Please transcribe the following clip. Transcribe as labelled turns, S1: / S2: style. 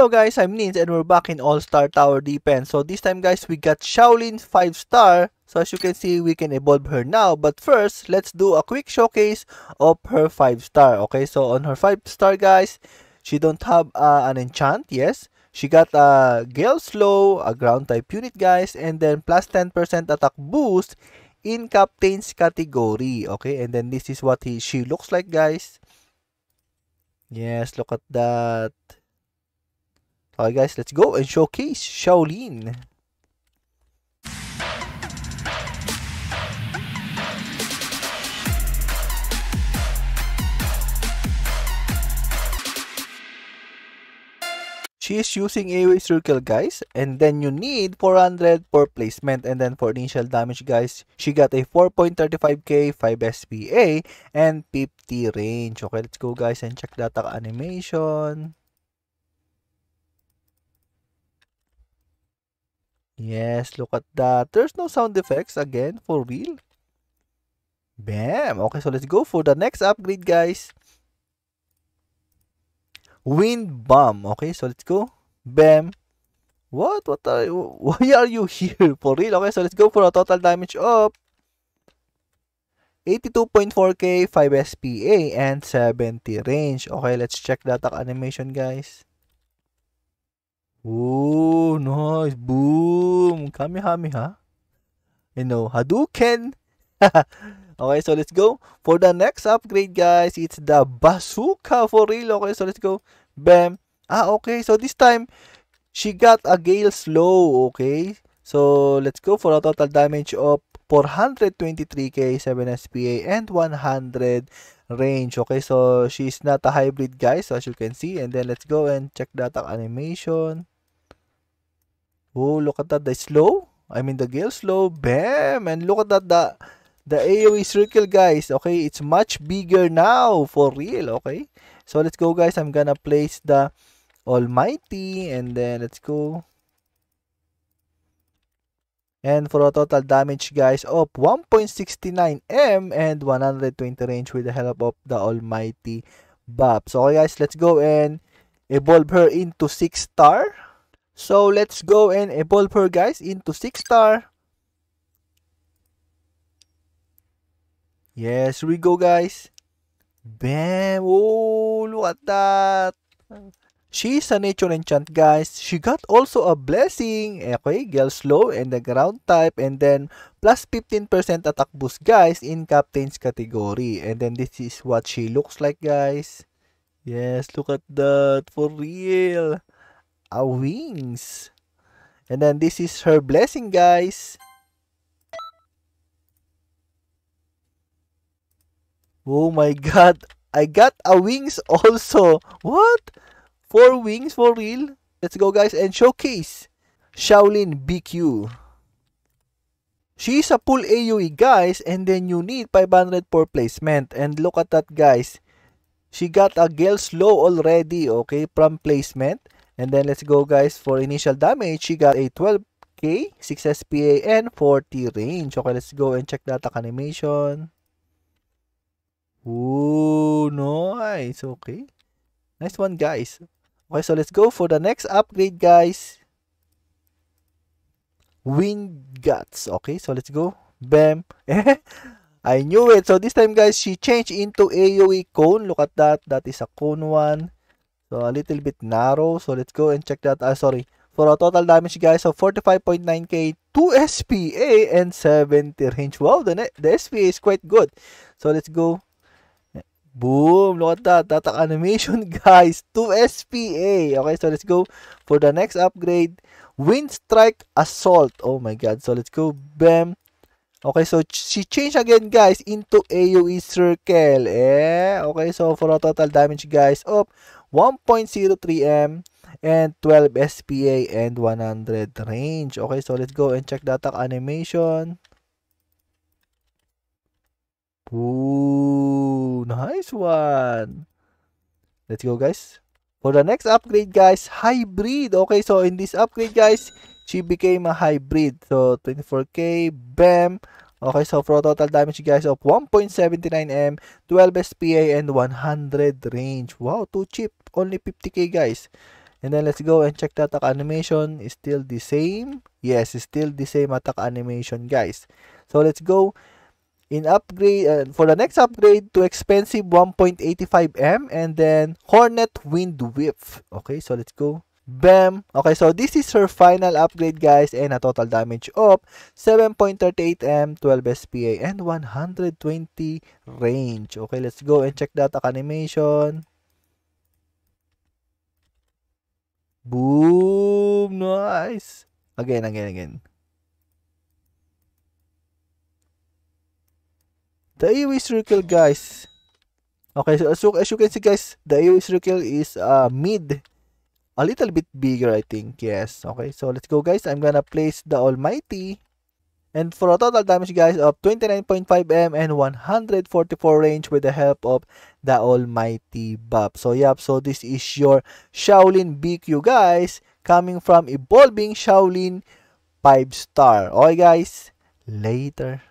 S1: Hello guys, I'm Nins and we're back in All-Star Tower Defense. So this time guys, we got Shaolin 5 star. So as you can see, we can evolve her now. But first, let's do a quick showcase of her 5 star. Okay, so on her 5 star guys, she don't have uh, an enchant, yes. She got a Gale Slow, a ground type unit guys, and then plus 10% attack boost in captain's category. Okay, and then this is what he, she looks like guys. Yes, look at that. Okay guys, let's go and showcase Shaolin. She is using AoE circle guys and then you need 400 for placement and then for initial damage guys she got a 4.35k 5 SPA and 50 range okay let's go guys and check the animation Yes, look at that. There's no sound effects again, for real. Bam! Okay, so let's go for the next upgrade, guys. Wind Bomb. Okay, so let's go. Bam! What? What are you? Why are you here? For real? Okay, so let's go for a total damage of 82.4k, 5 SPA, and 70 range. Okay, let's check the attack animation, guys. Oh, nice. Boom. Kamehameha. You know, Hadouken. okay, so let's go. For the next upgrade, guys, it's the bazooka for real. Okay, so let's go. Bam. Ah, okay. So this time, she got a Gale Slow. Okay. So let's go for a total damage of 423k, 7 SPA, and 100 range. Okay, so she's not a hybrid, guys, as you can see. And then let's go and check attack animation. Oh, look at that. The slow. I mean, the Gale slow. Bam! And look at that. The, the AoE circle, guys. Okay, it's much bigger now. For real, okay? So, let's go, guys. I'm gonna place the Almighty. And then, let's go. And for a total damage, guys, of 1.69 M and 120 range with the help of the Almighty Bob. So, okay, guys, let's go and evolve her into 6 star. So, let's go and evolve her, guys, into 6 star. Yes, we go, guys. Bam! Oh, look at that. She's a nature enchant, guys. She got also a blessing. Okay, Gale Slow and the ground type. And then, plus 15% attack boost, guys, in captain's category. And then, this is what she looks like, guys. Yes, look at that. For real a wings. And then this is her blessing, guys. Oh my god. I got a wings also. What? Four wings for real? Let's go guys and showcase. Shaolin BQ. She's a full AoE guys and then you need 500 for placement. And look at that guys. She got a Gale Slow already, okay, from placement. And then let's go guys for initial damage. She got a 12k, 6 SPA, and 40 range. Okay, let's go and check the attack animation. Ooh, nice. Okay. Nice one guys. Okay, so let's go for the next upgrade guys. Wind Guts. Okay, so let's go. Bam. I knew it. So this time guys, she changed into AoE cone. Look at that. That is a cone one. So, a little bit narrow. So, let's go and check that. Ah, sorry. For a total damage, guys, of 45.9k, 2 SPA, and 70 range. Wow, the, the SPA is quite good. So, let's go. Boom! Look at that. That animation, guys. 2 SPA. Okay, so let's go for the next upgrade. Wind Strike Assault. Oh my god. So, let's go. Bam. Okay, so she changed again, guys, into AoE Circle. Eh? Okay, so for a total damage, guys, of 1.03M and 12 SPA and 100 range. Okay, so let's go and check attack animation. Ooh, nice one. Let's go, guys. For the next upgrade, guys, hybrid. Okay, so in this upgrade, guys, she became a hybrid. So, 24k, bam. Okay, so for total damage guys of 1.79M, 12 SPA, and 100 range. Wow, too cheap. Only 50k guys. And then let's go and check the attack animation. Is still the same. Yes, still the same attack animation, guys. So let's go in upgrade uh, for the next upgrade to expensive 1.85m and then Hornet Wind Whip. Okay, so let's go. Bam! Okay, so this is her final upgrade guys and a total damage of 7.38M, 12 SPA, and 120 range. Okay, let's go and check that animation. Boom! Nice! Again, again, again. The AoE circle guys. Okay, so as you, as you can see guys, the AoE circle is uh, mid a little bit bigger, I think. Yes. Okay. So, let's go, guys. I'm gonna place the Almighty. And for a total damage, guys, of 29.5M and 144 range with the help of the Almighty buff. So, yep. So, this is your Shaolin BQ, guys. Coming from Evolving Shaolin 5 star. Okay, guys. Later.